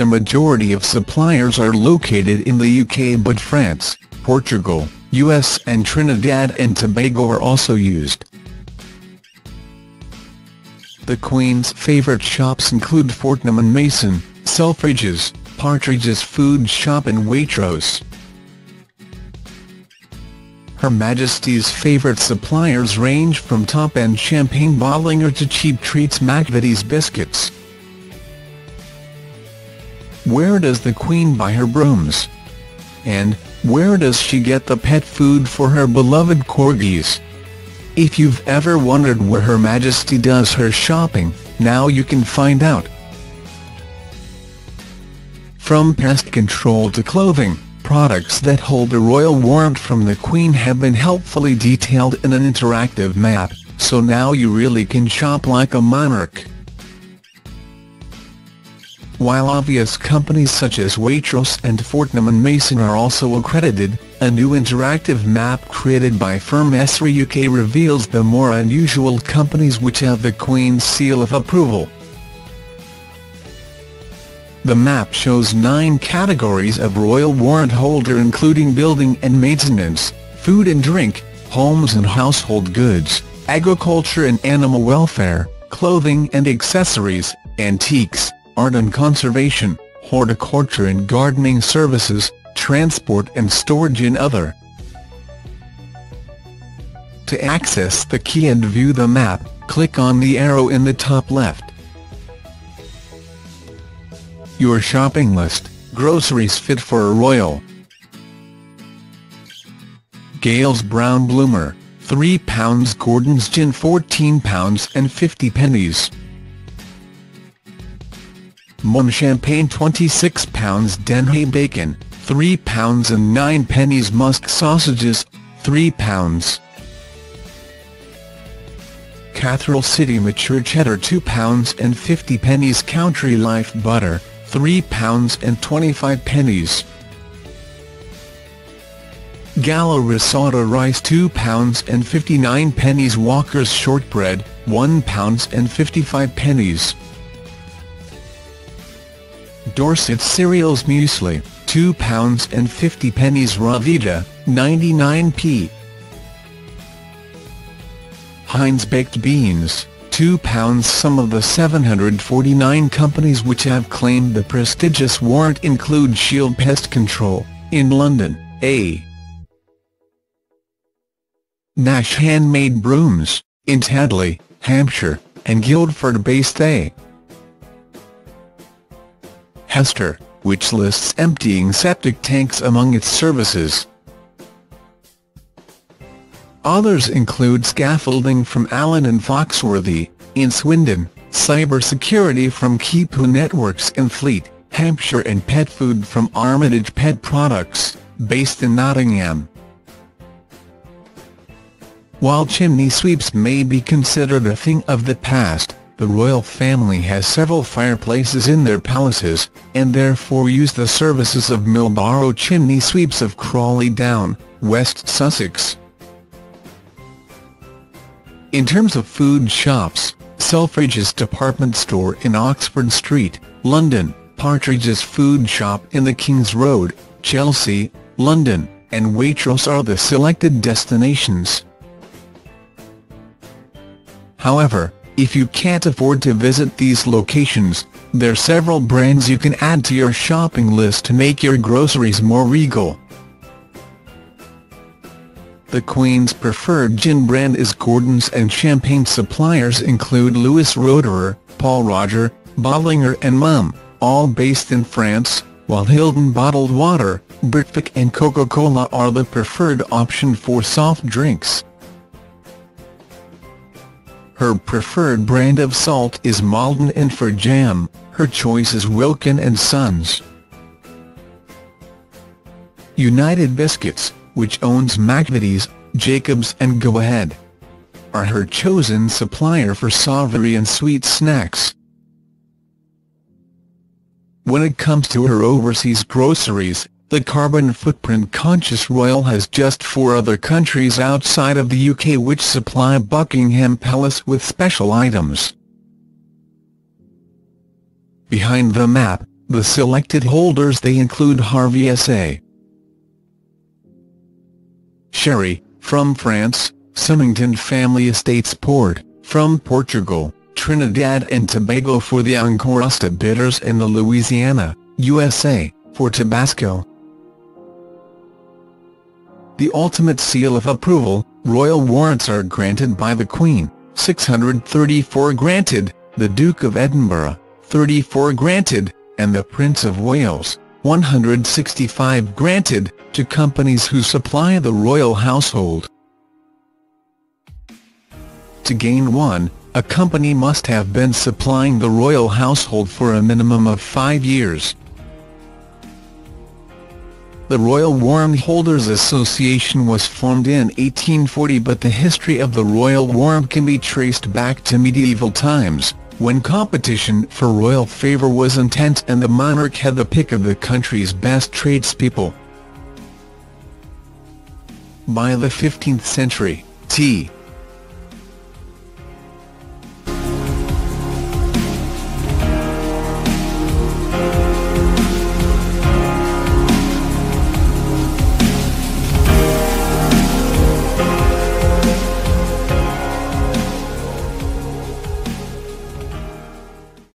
The majority of suppliers are located in the UK but France, Portugal, US and Trinidad and Tobago are also used. The Queen's favourite shops include Fortnum & Mason, Selfridges, Partridge's Food Shop and Waitrose. Her Majesty's favourite suppliers range from top-end champagne Bollinger to cheap treats McVitie's biscuits. Where does the Queen buy her brooms? And, where does she get the pet food for her beloved corgis? If you've ever wondered where Her Majesty does her shopping, now you can find out. From pest control to clothing, products that hold a royal warrant from the Queen have been helpfully detailed in an interactive map, so now you really can shop like a monarch. While obvious companies such as Waitrose and Fortnum & Mason are also accredited, a new interactive map created by firm Esri UK reveals the more unusual companies which have the Queen's seal of approval. The map shows nine categories of royal warrant holder including building and maintenance, food and drink, homes and household goods, agriculture and animal welfare, clothing and accessories, antiques, art and conservation, horticulture and gardening services, transport and storage and other. To access the key and view the map, click on the arrow in the top left. Your shopping list, groceries fit for a royal. Gales Brown Bloomer, £3 Gordon's Gin £14 and 50 pennies. Mumm Champagne £26 Denhay Bacon, £3 and 9 pennies Musk Sausages, £3. Cathedral City Mature Cheddar £2 and 50 pennies Country Life Butter, £3 and 25 pennies. Gallo Risotto Rice £2 and 59 pennies Walker's Shortbread, £1 and 55 pennies. Dorset Cereals Muesli, £2 and 50 pennies Ryvita, 99p. Heinz Baked Beans, £2 Some of the 749 companies which have claimed the prestigious warrant include Shield Pest Control, in London, A. Nash Handmade Brooms, in Tadley, Hampshire, and Guildford-based A. Hester, which lists emptying septic tanks among its services. Others include scaffolding from Allen and Foxworthy, in Swindon, cybersecurity from Keepu Networks in Fleet, Hampshire and pet food from Armitage Pet Products, based in Nottingham. While chimney sweeps may be considered a thing of the past, the royal family has several fireplaces in their palaces, and therefore use the services of Millborough Chimney Sweeps of Crawley Down, West Sussex. In terms of food shops, Selfridges department store in Oxford Street, London, Partridge's food shop in the King's Road, Chelsea, London, and Waitrose are the selected destinations. However, if you can't afford to visit these locations, there are several brands you can add to your shopping list to make your groceries more regal. The Queen's preferred gin brand is Gordon's and champagne suppliers include Louis Roederer, Pol Roger, Bollinger and Mumm, all based in France, while Hildon Bottled Water, Britvic and Coca-Cola are the preferred option for soft drinks. Her preferred brand of salt is Maldon and for jam, her choice is Wilkin & Sons. United Biscuits which owns McVitie's, Jacobs and Go Ahead, are her chosen supplier for savoury and sweet snacks. When it comes to her overseas groceries, the carbon footprint-conscious royal has just four other countries outside of the UK which supply Buckingham Palace with special items. Behind the map, The selected holders they include Harvey S.A. Sherry, from France, Symington Family Estates Port, from Portugal, Trinidad and Tobago for the Angostura bitters and the Louisiana, USA, for Tabasco. The ultimate seal of approval, royal warrants are granted by the Queen, 634 granted, the Duke of Edinburgh, 34 granted, and the Prince of Wales, 165 granted, to companies who supply the royal household. To gain one, a company must have been supplying the royal household for a minimum of five years. The Royal Warrant Holders Association was formed in 1840 but the history of the royal warrant can be traced back to medieval times when competition for royal favour was intense and the monarch had the pick of the country's best tradespeople. By the 15th century, T.